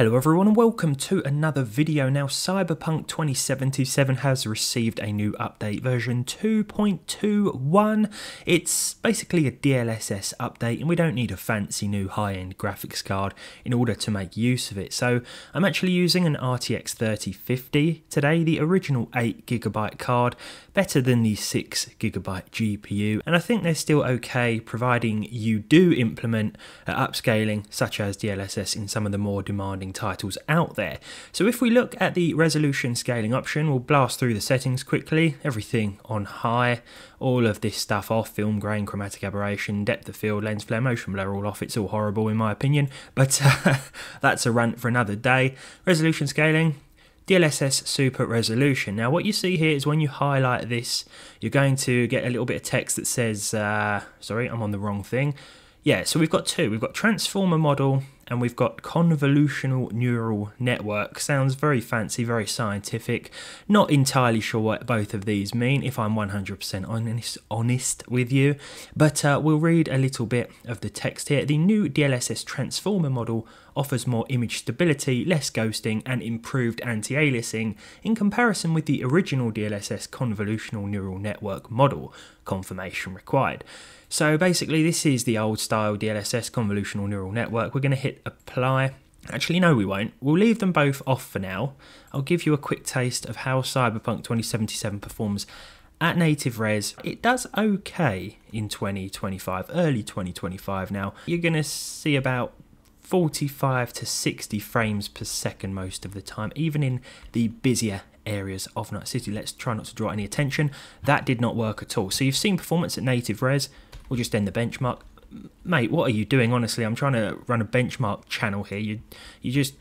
Hello everyone and welcome to another video. Now Cyberpunk 2077 has received a new update version 2.21. It's basically a DLSS update and we don't need a fancy new high-end graphics card in order to make use of it. So I'm actually using an RTX 3050 today, the original 8GB card, better than the 6GB GPU and I think they're still okay providing you do implement upscaling such as DLSS in some of the more demanding titles out there. So if we look at the resolution scaling option, we'll blast through the settings quickly, everything on high, all of this stuff off, film grain, chromatic aberration, depth of field, lens flare, motion blur all off, it's all horrible in my opinion, but uh, that's a rant for another day. Resolution scaling, DLSS Super Resolution. Now what you see here is when you highlight this, you're going to get a little bit of text that says, uh, sorry, I'm on the wrong thing. Yeah, so we've got two. We've got Transformer Model and we've got convolutional neural network. Sounds very fancy, very scientific. Not entirely sure what both of these mean, if I'm 100% honest, honest with you. But uh, we'll read a little bit of the text here. The new DLSS transformer model offers more image stability, less ghosting, and improved anti aliasing in comparison with the original DLSS convolutional neural network model. Confirmation required. So basically, this is the old style DLSS convolutional neural network. We're going to hit apply. Actually, no, we won't. We'll leave them both off for now. I'll give you a quick taste of how Cyberpunk 2077 performs at native res. It does okay in 2025, early 2025 now. You're going to see about 45 to 60 frames per second most of the time, even in the busier areas of Night City. Let's try not to draw any attention. That did not work at all. So you've seen performance at native res. We'll just end the benchmark. Mate, what are you doing? Honestly, I'm trying to run a benchmark channel here. You, you're just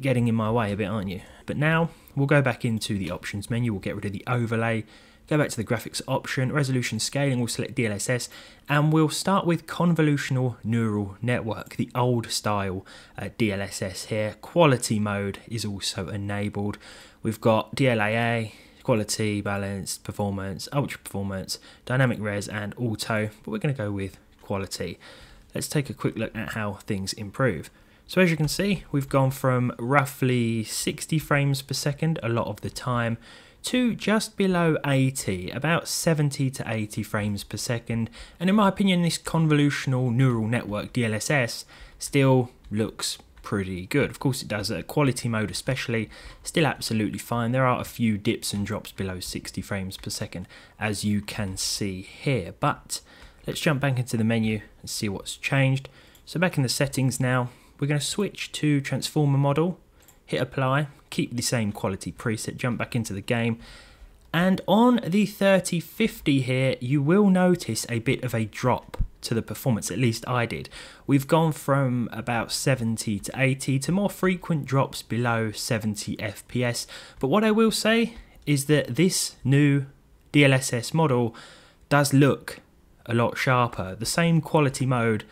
getting in my way a bit, aren't you? But now we'll go back into the options menu. We'll get rid of the overlay. Go back to the graphics option, resolution scaling, we'll select DLSS, and we'll start with convolutional neural network, the old style uh, DLSS here. Quality mode is also enabled. We've got DLAA, quality, balance, performance, ultra performance, dynamic res, and auto, but we're going to go with quality. Let's take a quick look at how things improve. So as you can see, we've gone from roughly 60 frames per second a lot of the time to just below 80, about 70 to 80 frames per second. And in my opinion, this convolutional neural network DLSS still looks pretty good. Of course it does, at quality mode especially, still absolutely fine. There are a few dips and drops below 60 frames per second, as you can see here. But let's jump back into the menu and see what's changed. So back in the settings now, we're going to switch to transformer model, hit apply, keep the same quality preset, jump back into the game, and on the 3050 here, you will notice a bit of a drop to the performance, at least I did. We've gone from about 70 to 80 to more frequent drops below 70 FPS. But what I will say is that this new DLSS model does look a lot sharper. The same quality mode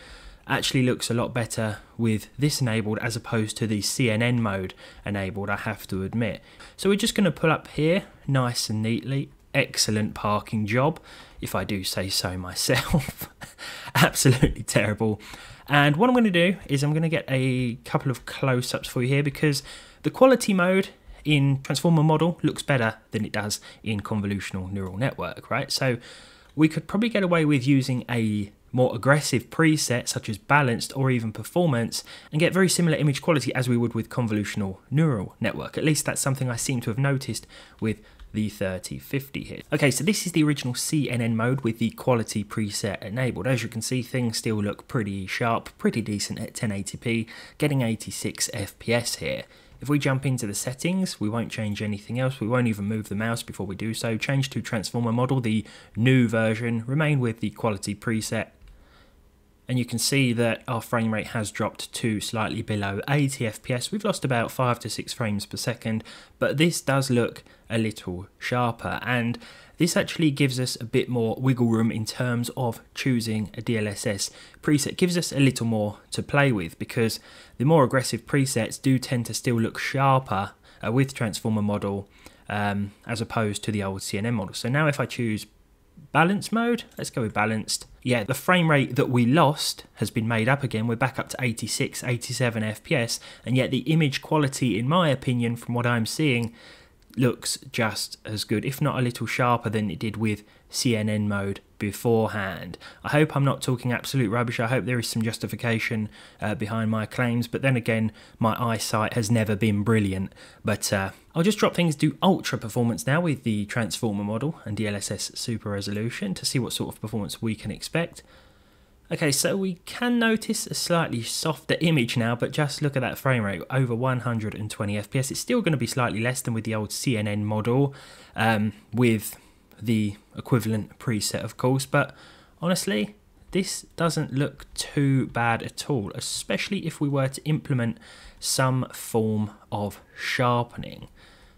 actually looks a lot better with this enabled as opposed to the CNN mode enabled, I have to admit. So we're just going to pull up here nice and neatly. Excellent parking job, if I do say so myself. Absolutely terrible. And what I'm going to do is I'm going to get a couple of close-ups for you here because the quality mode in Transformer model looks better than it does in convolutional neural network, right? So we could probably get away with using a more aggressive preset such as balanced or even performance and get very similar image quality as we would with convolutional neural network. At least that's something I seem to have noticed with the 3050 here. Okay, so this is the original CNN mode with the quality preset enabled. As you can see, things still look pretty sharp, pretty decent at 1080p, getting 86 FPS here. If we jump into the settings, we won't change anything else. We won't even move the mouse before we do so. Change to transformer model, the new version. Remain with the quality preset and you can see that our frame rate has dropped to slightly below 80 FPS. We've lost about 5 to 6 frames per second, but this does look a little sharper and this actually gives us a bit more wiggle room in terms of choosing a DLSS preset. It gives us a little more to play with because the more aggressive presets do tend to still look sharper uh, with transformer model um, as opposed to the old CNN model. So now if I choose balance mode. Let's go with balanced. Yeah, the frame rate that we lost has been made up again. We're back up to 86, 87 FPS, and yet the image quality, in my opinion, from what I'm seeing, looks just as good, if not a little sharper than it did with CNN mode beforehand. I hope I'm not talking absolute rubbish. I hope there is some justification uh, behind my claims, but then again, my eyesight has never been brilliant. But uh, I'll just drop things to ultra performance now with the Transformer model and DLSS Super Resolution to see what sort of performance we can expect. Okay, so we can notice a slightly softer image now, but just look at that frame rate, over 120 FPS. It's still going to be slightly less than with the old CNN model, um, with the equivalent preset, of course, but honestly, this doesn't look too bad at all, especially if we were to implement some form of sharpening.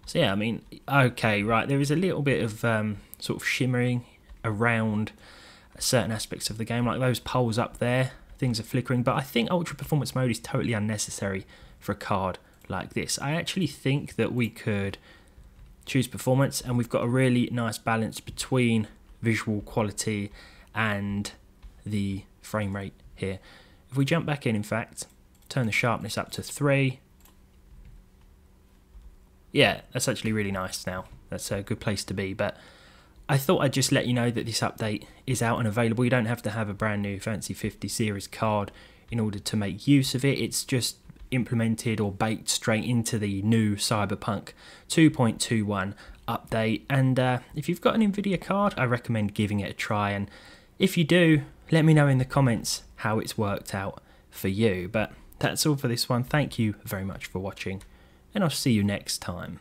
So yeah, I mean, okay, right, there is a little bit of um, sort of shimmering around certain aspects of the game, like those poles up there, things are flickering, but I think Ultra Performance Mode is totally unnecessary for a card like this. I actually think that we could choose performance and we've got a really nice balance between visual quality and the frame rate here. If we jump back in, in fact, turn the sharpness up to 3, yeah, that's actually really nice now. That's a good place to be, but I thought I'd just let you know that this update is out and available. You don't have to have a brand new Fancy 50 series card in order to make use of it. It's just implemented or baked straight into the new Cyberpunk 2.21 update. And uh, if you've got an Nvidia card, I recommend giving it a try. And if you do, let me know in the comments how it's worked out for you. But that's all for this one. Thank you very much for watching, and I'll see you next time.